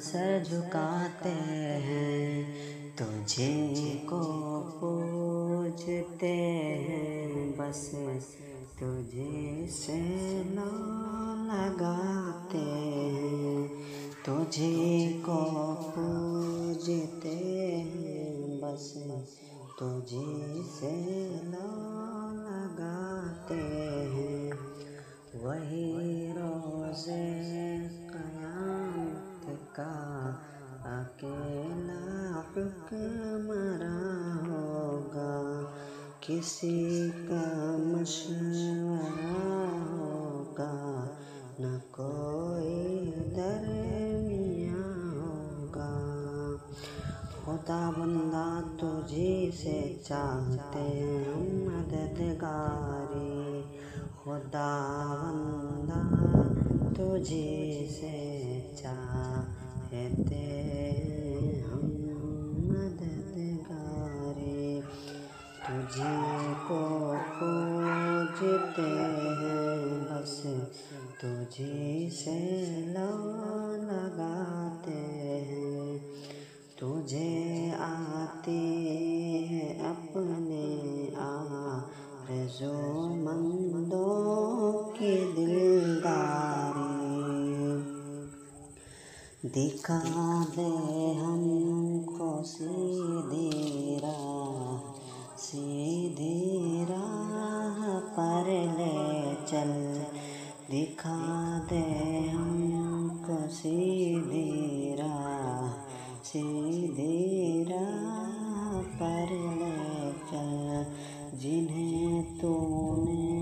Sir झुकाते हैं तुझे को पूजते हैं। बस तुझे से ना लगाते हैं तुझे को पूजते हैं। बस तुझे से ना लगा हुक्मरा होगा, किसी का मशवरा होगा, न कोई दरमिया होगा। खुदा बंदा तुझी से चाहते हम मददगारी। खुदा बंदा तुझे से चाहते हम तुझे को पूजते हैं बस, तुझे से लगाते हैं। तुझे आती है अपने आरज़ो मंदों की दिलदारी। दिखा दे हमको सीधी सीधी राह पर ले चल। दिखा दे हमको सीधी राह सीधी राह पर ले चल। जिन्हें तूने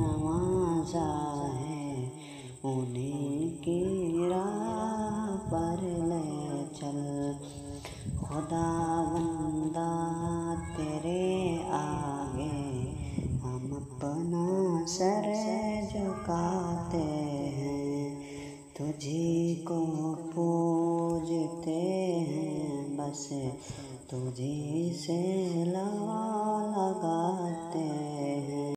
नवाजा है, उन्हीं की राह पर ले चल। खुदा सर झुकाते हैं तुझी को पूजते हैं। बस तुझी से लगा लगाते